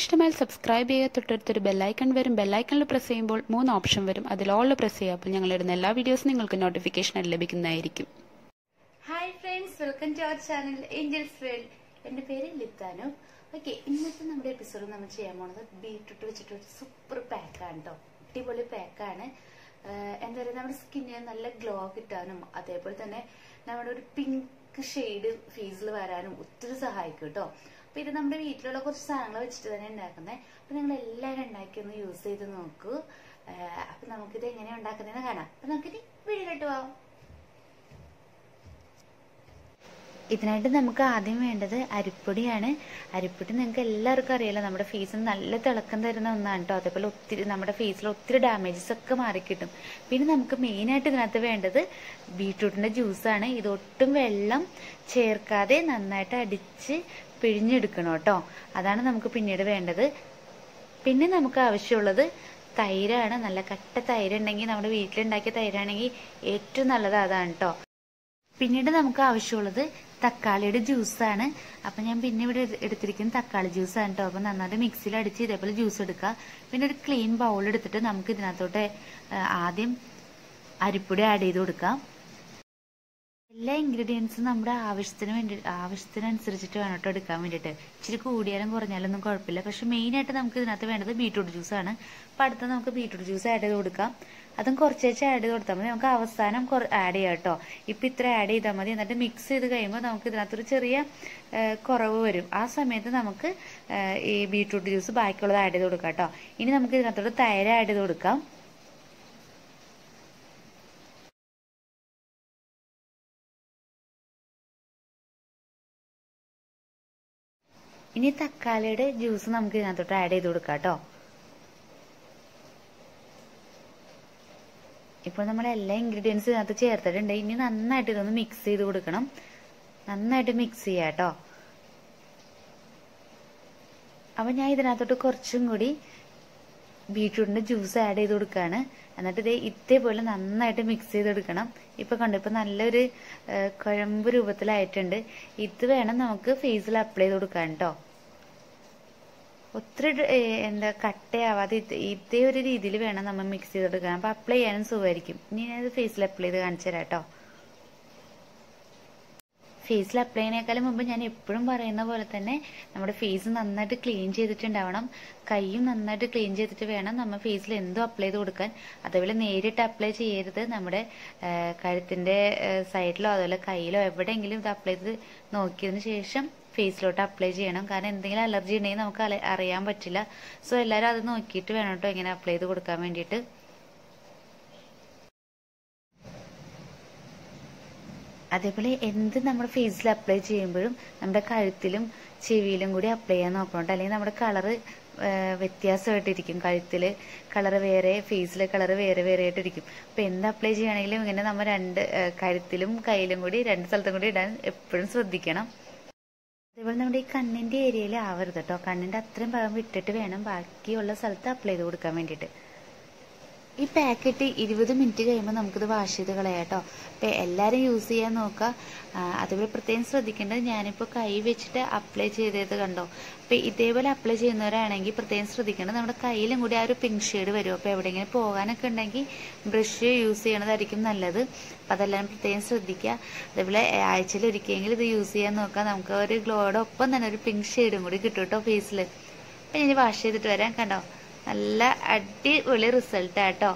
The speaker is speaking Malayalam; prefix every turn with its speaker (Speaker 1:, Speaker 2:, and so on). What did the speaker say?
Speaker 1: ഇഷ്ടമായാൽ സബ്സ്ക്രൈബ് ചെയ്യുക തൊട്ടടുത്തൊരു ബെല്ലൈക്കൺ വരും. ബെല്ലൈക്കണിൽ പ്രസ് ചെയ്യുമ്പോൾ മൂന്ന് ഓപ്ഷൻ വരും. അതിൽ ഓളിൽ പ്രസ് ചെയ്യുക. അപ്പോൾ ഞങ്ങൾ ഇടുന്ന എല്ലാ വീഡിയോസും നിങ്ങൾക്ക് നോട്ടിഫിക്കേഷൻ ലഭിക്കുന്നതായിരിക്കും.
Speaker 2: Hi friends welcome to our channel angels world എന്റെ പേര് ലിത്താനു. ഓക്കെ ഇന്നത്തെ നമ്മുടെ എപ്പിസോഡ് നമ്മൾ ചെയ്യാൻ പോണത് ബീട്രൂട്ട് വെച്ചിട്ട് ഒരു സൂപ്പർ പാക്കാണ് കേട്ടോ അടിപൊളി പാക്കാണ് എന്താ പറയുക നമ്മുടെ സ്കിന്നിന് നല്ല ഗ്ലോ കിട്ടാനും അതേപോലെ തന്നെ നമ്മുടെ ഒരു പിങ്ക് ഷെയ്ഡ് ഫേസിൽ വരാനും ഒത്തിരി സഹായിക്കും കേട്ടോ അപ്പൊ ഇത് നമ്മുടെ വീട്ടിലുള്ള കുറച്ച് സാധനങ്ങൾ വെച്ചിട്ട് തന്നെ ഉണ്ടാക്കുന്നത് അപ്പൊ നിങ്ങൾ എല്ലാവരും ഉണ്ടാക്കി ഒന്ന് യൂസ് ചെയ്ത് നോക്കൂ. അപ്പൊ നമുക്കിത് എങ്ങനെയാണ് ഉണ്ടാക്കുന്നതെന്ന് കാണാം. അപ്പൊ നമുക്കിനി വീഡിയോയിലോട്ട് പോവാം. ഇതിനായിട്ട് നമുക്ക് ആദ്യം വേണ്ടത് അരിപ്പൊടിയാണ്. അരിപ്പൊടി നിങ്ങൾക്ക് എല്ലാവർക്കും അറിയാലോ നമ്മുടെ ഫേസിന് നല്ല തിളക്കം തരുന്ന ഒന്നാണ് കേട്ടോ അതേപോലെ ഒത്തിരി നമ്മുടെ ഫേസിൽ ഒത്തിരി ഡാമേജസ് ഒക്കെ മാറിക്കിട്ടും പിന്നെ നമുക്ക് മെയിനായിട്ട് ഇതിനകത്ത് വേണ്ടത് ബീട്രൂട്ടിന്റെ ജ്യൂസാണ് ഇതൊട്ടും വെള്ളം ചേർക്കാതെ നന്നായിട്ട് അടിച്ച് പിഴിഞ്ഞെടുക്കണം കേട്ടോ അതാണ് നമുക്ക് പിന്നീട് വേണ്ടത്. പിന്നെ നമുക്ക് ആവശ്യമുള്ളത് തൈരാണ്. നല്ല കട്ട തൈര് ഉണ്ടെങ്കിൽ നമ്മുടെ വീട്ടിലുണ്ടാക്കിയ തൈരാണെങ്കിൽ ഏറ്റവും നല്ലത് അതാണ് കേട്ടോ പിന്നീട് നമുക്ക് ആവശ്യമുള്ളത് തക്കാളിയുടെ ജ്യൂസാണ് അപ്പം ഞാൻ പിന്നെ ഇവിടെ എടുത്തിരിക്കുന്നത് തക്കാളി ജ്യൂസാണ് കേട്ടോ അപ്പം നന്നായിട്ട് മിക്സിയിൽ അടിച്ച് ഇതേപോലെ ജ്യൂസ് എടുക്കുക. പിന്നെ ഒരു ക്ലീൻ ബൗൾ എടുത്തിട്ട് നമുക്ക് ഇതിനകത്തോട്ട് ആദ്യം അരിപ്പൊടി ആഡ് ചെയ്ത് കൊടുക്കാം. എല്ലാ ഇൻഗ്രീഡിയൻസും നമ്മുടെ ആവശ്യത്തിന് വേണ്ടി ആവശ്യത്തിനനുസരിച്ചിട്ട് വേണം കേട്ടോ എടുക്കാൻ വേണ്ടിയിട്ട്. ഇച്ചിരി കൂടിയാലും കുറഞ്ഞാലും ഒന്നും കുഴപ്പമില്ല. പക്ഷെ മെയിൻ ആയിട്ട് നമുക്ക് ഇതിനകത്ത് വേണ്ടത് ബീട്രൂട്ട് ജ്യൂസാണ് അപ്പൊ അടുത്ത നമുക്ക് ബീട്രൂട്ട് ജ്യൂസ് ആഡ് ചെയ്ത് കൊടുക്കാം. അതും കുറച്ചേച്ച് ആഡ് ചെയ്ത് കൊടുത്താൽ മതി. നമുക്ക് അവസാനം ആഡ് ചെയ്യാം കേട്ടോ ഇപ്പം ഇത്ര ആഡ് ചെയ്താൽ മതി. എന്നിട്ട് മിക്സ് ചെയ്ത് കഴിയുമ്പോൾ നമുക്ക് ഇതിനകത്തൊരു ചെറിയ കുറവ് വരും. ആ സമയത്ത് നമുക്ക് ഈ ബീട്രൂട്ട് ജ്യൂസ് ബാക്കിയുള്ളത് ആഡ് ചെയ്ത് കൊടുക്കാം കേട്ടോ ഇനി നമുക്ക് ഇതിനകത്തോട് തൈര് ആഡ് ചെയ്ത് കൊടുക്കാം. ഇനി തക്കാളിയുടെ ജ്യൂസ് നമുക്ക് ഇതിനകത്തോട്ട് ആഡ് ചെയ്ത് കൊടുക്കാം കേട്ടോ. ഇപ്പോൾ നമ്മൾ എല്ലാ ഇൻഗ്രീഡിയൻസും ഇതിനകത്ത് ചേർത്തിട്ടുണ്ട്. ഇനി നന്നായിട്ട് ഇതൊന്ന് മിക്സ് ചെയ്ത് കൊടുക്കണം. നന്നായിട്ട് മിക്സ് ചെയ്യാം കേട്ടോ. അപ്പൊ ഞാൻ ഇതിനകത്തോട്ട് കുറച്ചും കൂടി ബീറ്റ്റൂട്ടിന്റെ ജ്യൂസ് ആഡ് ചെയ്ത് കൊടുക്കുകയാണ്. എന്നിട്ട് ഇത് ഇതേപോലെ നന്നായിട്ട് മിക്സ് ചെയ്തെടുക്കണം. ഇപ്പം കണ്ടു ഇപ്പം നല്ലൊരു കുഴമ്പ് രൂപത്തിലായിട്ടുണ്ട്. ഇത് വേണം നമുക്ക് ഫേസിൽ അപ്ലൈ ചെയ്ത് കൊടുക്കാൻ കേട്ടോ ഒത്തിരി എന്താ കട്ടയാവാതെ ഇതേ ഒരു രീതിയിൽ വേണം നമ്മൾ മിക്സ് ചെയ്തെടുക്കാൻ. അപ്പം അപ്ലൈ ചെയ്യാനും സുഖമായിരിക്കും. ഇനി ഞാനത് ഫേസിൽ അപ്ലൈ ചെയ്ത് കാണിച്ചു തരാം കേട്ടോ ഫേസിൽ അപ്ലൈ ചെയ്യുന്നേക്കാളും മുമ്പ് ഞാൻ എപ്പോഴും പറയുന്ന പോലെ തന്നെ നമ്മുടെ ഫേസ് നന്നായിട്ട് ക്ലീൻ ചെയ്തിട്ടുണ്ടാവണം. കൈയും നന്നായിട്ട് ക്ലീൻ ചെയ്തിട്ട് വേണം നമ്മൾ ഫേസിൽ എന്തോ അപ്ലൈ ചെയ്ത് കൊടുക്കാൻ. അതേപോലെ നേരിട്ട് അപ്ലൈ ചെയ്യരുത്. നമ്മുടെ കഴുത്തിന്റെ സൈഡിലോ അതുപോലെ കയ്യിലോ എവിടെയെങ്കിലും ഇത് അപ്ലൈ ചെയ്ത് നോക്കിയതിന് ശേഷം ഫേസിലോട്ട് അപ്ലൈ ചെയ്യണം. കാരണം എന്തെങ്കിലും അലർജി ഉണ്ടെങ്കിൽ നമുക്ക് അറിയാൻ പറ്റില്ല. സോ എല്ലാവരും അത് നോക്കിയിട്ട് വേണം കേട്ടോ ഇങ്ങനെ അപ്ലൈ ചെയ്ത് കൊടുക്കാൻ വേണ്ടിയിട്ട്. അതേപോലെ എന്ത് നമ്മൾ ഫേസിൽ അപ്ലൈ ചെയ്യുമ്പോഴും നമ്മുടെ കഴുത്തിലും ചെവിയിലും കൂടി അപ്ലൈ ചെയ്യാൻ നോക്കണം അല്ലെങ്കിൽ നമ്മുടെ കളറ് വ്യത്യാസമായിട്ടിരിക്കും. കഴുത്തിൽ കളർ വേറെ ഫേസിൽ കളർ വേറെ വേറെ ആയിട്ടിരിക്കും. അപ്പൊ എന്ത് അപ്ലൈ ചെയ്യുകയാണെങ്കിലും ഇങ്ങനെ നമ്മൾ രണ്ട് കഴുത്തിലും കയ്യിലും കൂടി രണ്ട് സ്ഥലത്തും കൂടി ഇടാൻ എപ്പോഴും ശ്രദ്ധിക്കണം. അതേപോലെ നമ്മുടെ ഈ കണ്ണിന്റെ ഏരിയയിൽ ആവരുത് കേട്ടോ കണ്ണിന്റെ അത്രയും ഭാഗം വിട്ടിട്ട് വേണം ബാക്കിയുള്ള സ്ഥലത്ത് അപ്ലൈ ചെയ്ത് കൊടുക്കാൻ വേണ്ടിയിട്ട്. ഈ പാക്കറ്റ് ഇരുപത് മിനിറ്റ് കഴിയുമ്പോൾ നമുക്കിത് വാഷ് ചെയ്ത് കളയാം കേട്ടോ. അപ്പം എല്ലാവരും യൂസ് ചെയ്യാൻ നോക്കുക. അതുപോലെ പ്രത്യേകം ശ്രദ്ധിക്കേണ്ടത് ഞാനിപ്പോൾ കൈ വെച്ചിട്ട് അപ്ലൈ ചെയ്തത് കണ്ടോ? അപ്പോൾ ഇതേപോലെ അപ്ലൈ ചെയ്യുന്നവരാണെങ്കിൽ പ്രത്യേകം ശ്രദ്ധിക്കേണ്ടത് നമ്മുടെ കയ്യിലും കൂടി ആ ഒരു പിങ്ക് ഷെയ്ഡ് വരും. അപ്പോൾ എവിടെയെങ്കിലും പോകാനൊക്കെ ഉണ്ടെങ്കിൽ ബ്രഷ് യൂസ് ചെയ്യണതായിരിക്കും നല്ലത്. അപ്പോൾ അതെല്ലാം പ്രത്യേകം ശ്രദ്ധിക്കുക. അതേപോലെ ആഴ്ചയിൽ ഒരിക്കലെങ്കിലും ഇത് യൂസ് ചെയ്യാൻ നോക്കുക. നമുക്ക് ഒരു ഗ്ലോയുടെ ഒപ്പം തന്നെ ഒരു പിങ്ക് ഷെയ്ഡും കൂടി കിട്ടും കേട്ടോ ഫേസിൽ അപ്പം ഞാൻ വാഷ് ചെയ്തിട്ട് വരാം കണ്ടോ? നല്ല അടിപൊളി റിസൾട്ട് ആട്ടോ